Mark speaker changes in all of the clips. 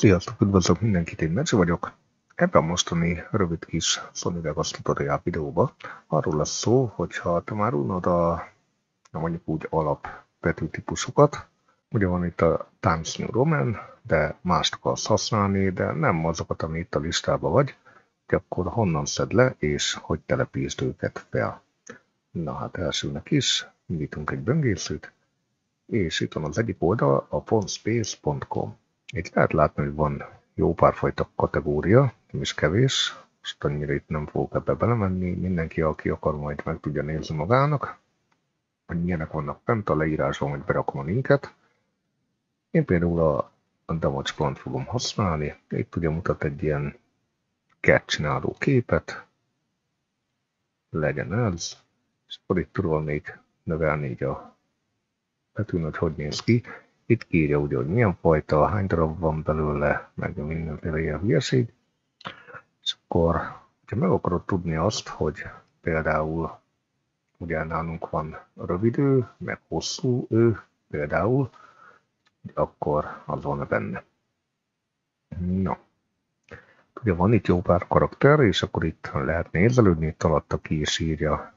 Speaker 1: Sziasztok, üdvözlök mindenkit, én Mecsi vagyok. Ebben a mostani rövid kis Sony Vegas tutorial videóba arról lesz szó, hogyha te már unod a mondjuk úgy alap betűtípusokat, ugye van itt a Times New Roman, de mást akarsz használni, de nem azokat, ami itt a listában vagy, hogy akkor honnan szed le, és hogy telepítsd őket fel. Na hát elsőnek is, nyitunk egy böngészőt, és itt van az egyik oldal, a fontspace.com. Itt lehet látni, hogy van jó párfajta kategória, nem is kevés, most annyira itt nem fogok ebbe belemenni, mindenki, aki akar, majd meg tudja nézni magának, hogy milyenek vannak fent a leírásban, hogy berakom a linket. Én például a, a damage plant fogom használni, itt ugye mutat egy ilyen csináló képet, legyen ez, és akkor itt tudom még növelni így a betűn, hogy hogy néz ki. Itt írja ugye, hogy milyen fajta, hány darab van belőle, meg mindenféle ilyen hülyeség. És akkor, ha meg akarod tudni azt, hogy például ugye nálunk van rövid ő, meg hosszú ő, például, akkor az van benne. No. Ugye van itt jó pár karakter, és akkor itt lehet nézelődni, itt alatta ki is írja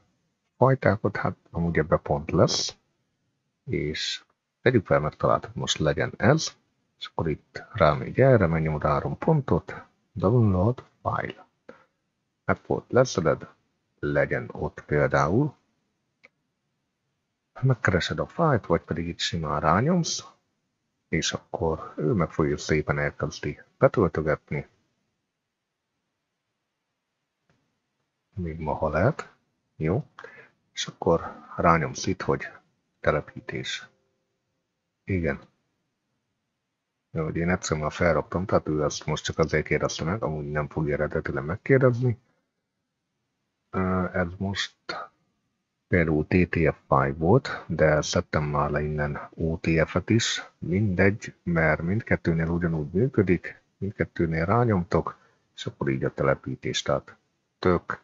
Speaker 1: fajtákat, hát amúgy ebbe pont lesz, és tegyük fel, megtaláltuk most legyen ez, és akkor itt rámegy erre, megnyomod három pontot, download file. Hát volt leszeded, legyen ott például, megkeresed a fájlt, vagy pedig itt simán rányomsz, és akkor ő meg fogja szépen elkezdi betöltögetni. Még ma, ha lehet. Jó. És akkor rányomsz itt, hogy telepítés. Igen. Jó, hogy én egyszer már felraktam, tehát ő ezt most csak azért kérdezte meg, amúgy nem fogja eredetileg megkérdezni. Ez most például TTF file volt, de szedtem már le innen OTF-et is, mindegy, mert mindkettőnél ugyanúgy működik, mindkettőnél rányomtok, és akkor így a telepítés, tehát tök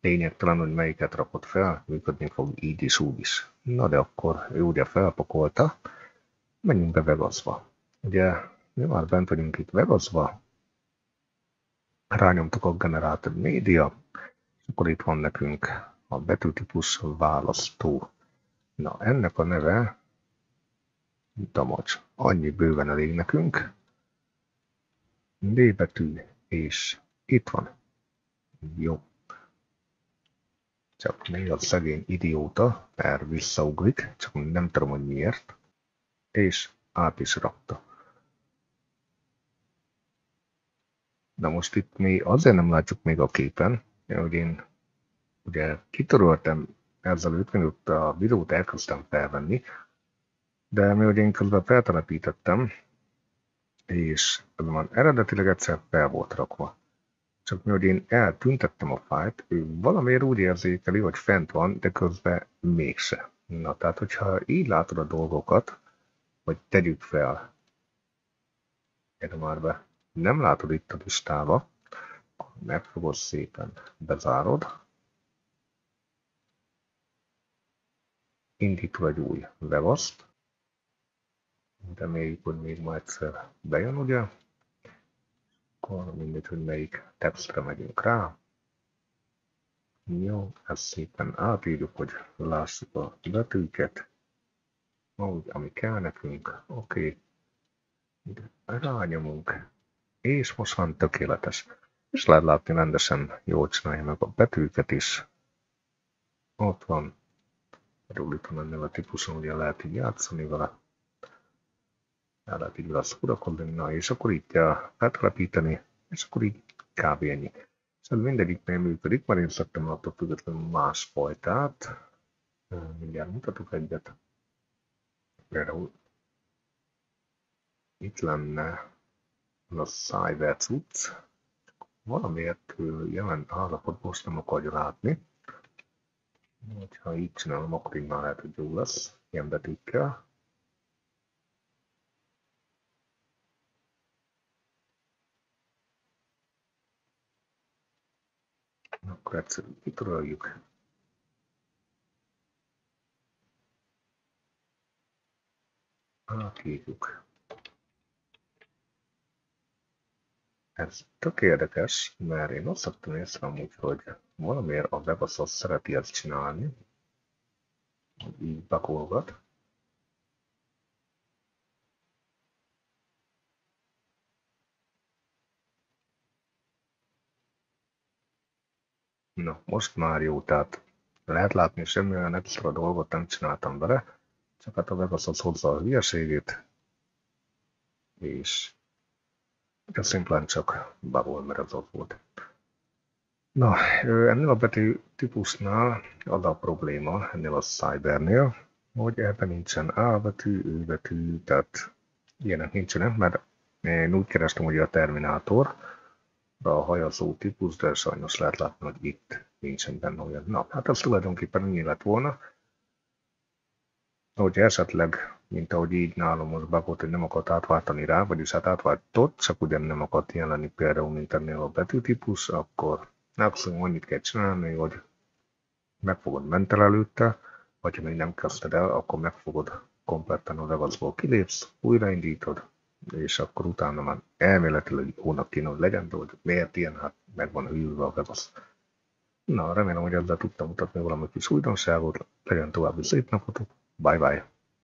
Speaker 1: lényegtelen, hogy melyiket rakott fel, működni fog így is, úgy is. Na de akkor ő ugye felpakolta, menjünk be Vegasba. Ugye mi már bent vagyunk itt Vegasba, rányomtuk a Generated Media, és akkor itt van nekünk a betűtípus választó. Na, ennek a neve Damacs. Annyi bőven elég nekünk. D betű, és itt van. Jó. Csak még a szegény idióta, mert visszaugrik, csak nem tudom, hogy miért. És át is rakta. Na most itt mi azért nem látjuk még a képen, hogy én ugye kitöröltem ezzel 5 minút a videót, elkezdtem felvenni, de mi ugye én közben feltelepítettem, és ez már eredetileg egyszer fel volt rakva. Csak mi, hogy én eltüntettem a fájt, ő valamiért úgy érzékeli, hogy fent van, de közben mégse. Na, tehát hogyha így látod a dolgokat, vagy tegyük fel, erre már be, nem látod itt a listába, megfogod szépen, bezárod, indítva egy új. Levaszt, reméljük, hogy még ma egyszer bejön, ugye, akkor mindegy, hogy melyik textre megyünk rá. Jó, ezt szépen átírjuk, hogy lássuk a betűket, ahogy, ami kell nekünk, oké, okay. rányomunk, és most van tökéletes. És lehet látni rendesen jól csinálja meg a betűket is. Ott van, itt van a típuson, ugye lehet így játszani vele. El lehet így vele szórakozni, na és akkor itt kell feltelepíteni, és akkor így kb. ennyi. Szóval mindegyiknél működik, mert én szoktam attól függetlenül más fajtát. Mindjárt mutatok egyet. Például itt lenne a Cyber cucc. Valamiért jelen állapotban most nem akarja látni. Ha így csinálom, akkor így már lehet, hogy jó lesz, ilyen betűkkel. Akkor egyszerűen kitöröljük. Átírjuk. Ez tök érdekes, mert én azt szoktam észre amúgy, hogy valamiért a Vegasos szereti ezt csinálni, így pakolgat. Na, most már jó, tehát lehet látni, semmi olyan extra dolgot nem csináltam vele, csak hát a Vegasos hozza a hülyeségét, és ez szimplán csak babol, mert az ott volt. Na, ennél a betű típusnál az a probléma, ennél a Cybernél, hogy ebben nincsen A betű, Ő betű, tehát ilyenek nincsenek, mert én úgy kerestem, hogy a Terminátor, a hajazó típus, de sajnos lehet látni, hogy itt nincsen benne olyan. Na, hát az tulajdonképpen ennyi lett volna. Hogy esetleg, mint ahogy így nálam most bakott, hogy nem akart átváltani rá, vagyis hát átváltott, csak ugye nem akart ilyen lenni például, mint ennél a betűtípus, akkor maximum annyit kell csinálni, hogy megfogod mentel előtte, vagy ha még nem kezdted el, akkor megfogod kompletten a levazból kilépsz, újraindítod, és akkor utána már elméletileg hónap kéne, hogy legyen, de hogy miért ilyen, hát meg van hűlve a webasz. Na, remélem, hogy ezzel tudtam mutatni valami kis újdonságot, legyen további szép napotok, bye bye!